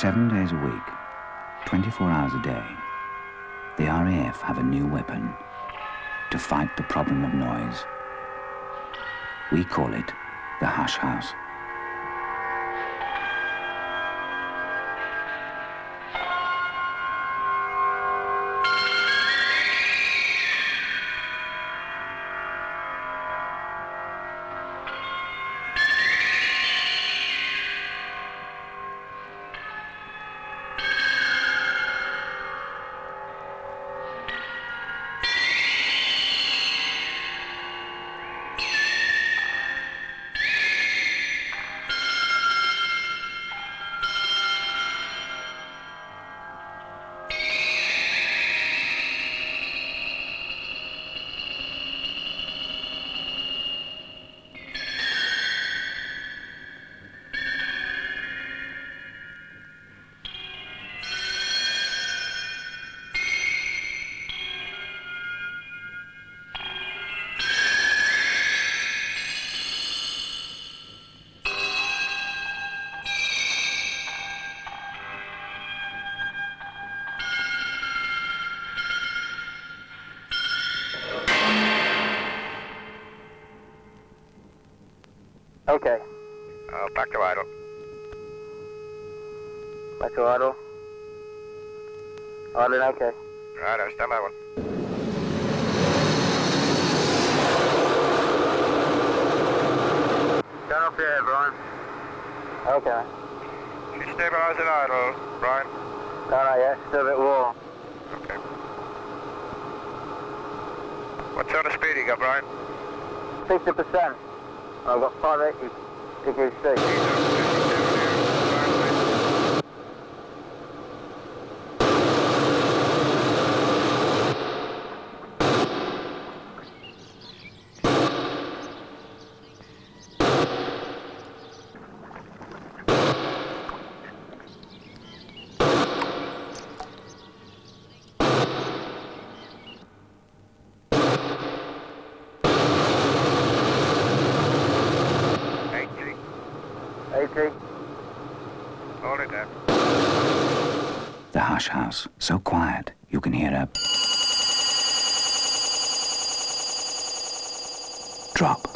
Seven days a week, 24 hours a day, the RAF have a new weapon to fight the problem of noise. We call it the Hush House. Okay. Uh, back to idle. Back to idle. Idle, okay. Right, I stand by one. Turn off your head, Brian. Okay. She's stabilizing idle, Brian. No, no, yeah, still a bit warm. Okay. What sort of speed you got, Brian? 60%. I've got 580 degrees C. Eighty. 80. Hold it there. The Hush House, so quiet you can hear a drop.